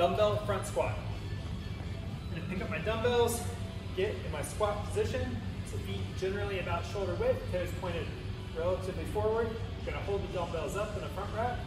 dumbbell front squat. I'm gonna pick up my dumbbells, get in my squat position, so feet generally about shoulder width, toes pointed relatively forward. I'm gonna hold the dumbbells up in a front rack,